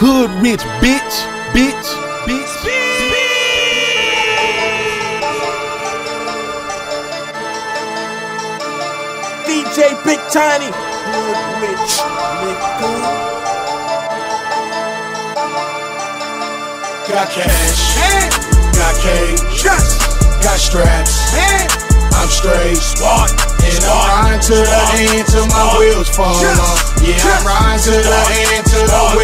Hood rich, bitch, bitch, bitch. DJ Big Tiny. Hood rich, nigga. Got cash, got cage, got straps. I'm straight, smart, and I'm riding to the end till my wheels fall off. Yeah, I'm riding to the end till the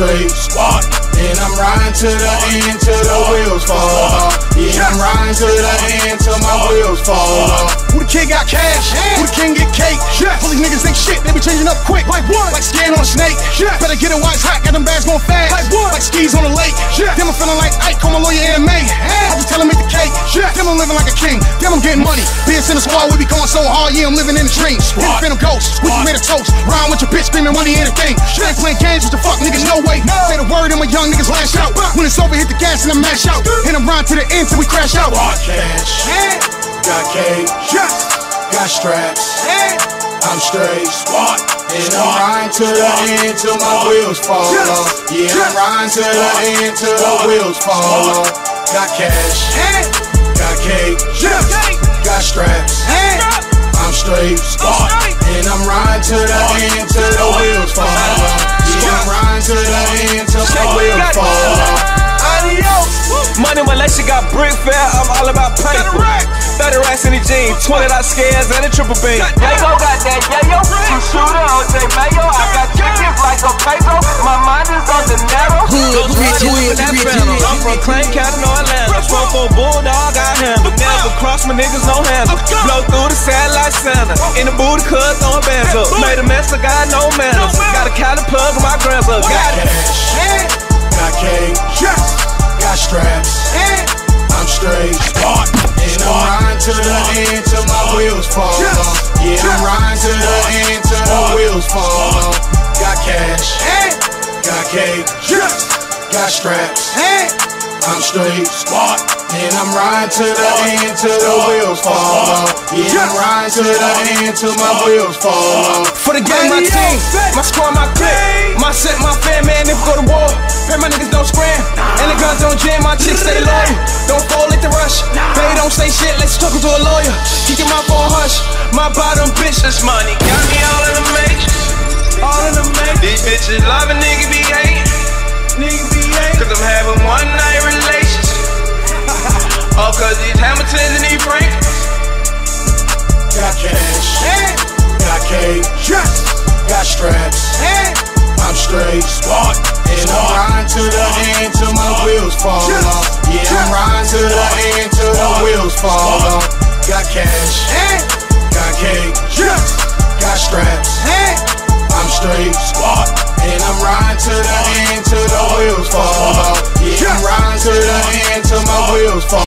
straight, smart, and I'm riding to the end till the wheels fall off. Yeah, I'm riding to the end till my wheels fall off. Wooh Da Kid got cash? Who the king get cake? All these niggas ain't shit, they be changing up quick. Like what? Like skin on a snake. Yeah. Better get it while it's hot, got them bags going fast. Like what? Like skis on a lake. Them I'm feeling like Ike, call my lawyer anime. I just I'm living like a king. Them I'm getting money. Being in the squad, we be going so hard, yeah, I'm living in a dream. Hit the phantom ghost, we just made a toast. Round with your bitch, screaming money ain't a thing. Ain't playing games with the fuck niggas, no way. Say the word and my young niggas lash out. When it's over, hit the gas and I mash out. Hit them rhyme to the end till we crash out. Got cash, got cage, got straps. I'm straight, smart, and I'm riding to the end till my wheels fall. Off. Yeah, I'm riding to the end till the wheels fall. Off. Got cash, got cake, got straps. I'm straight, smart, and I'm riding to the end till the wheels fall. Off. Yeah, I'm riding to the end till my wheels fall. Off. Money, Malaysia got brick fair, I'm all about paper. 30 racks in the jeans, 20 dot scales, and a triple beam. Yayo got that. Yayo, you shooter, OJ Mayo. I got phantom. rich, I'm from rich. Clayton County, no Atlanta. Spoke for a bulldog, I handle. Never cross my niggas, no handle. Blow through the satellite center. In the booty, cuz bands up. Made a mess, I got no manners. Got a Cali plug in my grandson. Got it. cash, got cake, got straps. I'm straight, smart, and I'm riding to the end till my wheels fall off. Yeah, I'm riding to the end till the wheels fall off. Got cash, got cake, got straps. I'm straight, smart, and I'm riding to the end till the wheels fall off. Yeah, I'm riding to the end till my wheels fall off. For the game, my team, my squad, my clique, my set, my fan, man, if we go to war. Pay my niggas don't scram, and the guns don't jam, my chicks stay loyal. Don't fall at the rush, they don't say shit, let's talk to a lawyer. Keep your mouth on hush, my bottom bitch. This money. Got me all in cake, got straps. I'm straight, smart, and I'm riding to the end till my wheels fall off. Yeah, I'm riding to the end till the wheels fall off. Got cash, got cake, got straps. I'm straight, smart, and I'm riding to the end till the wheels fall off. Yeah, I'm riding to the end till my wheels fall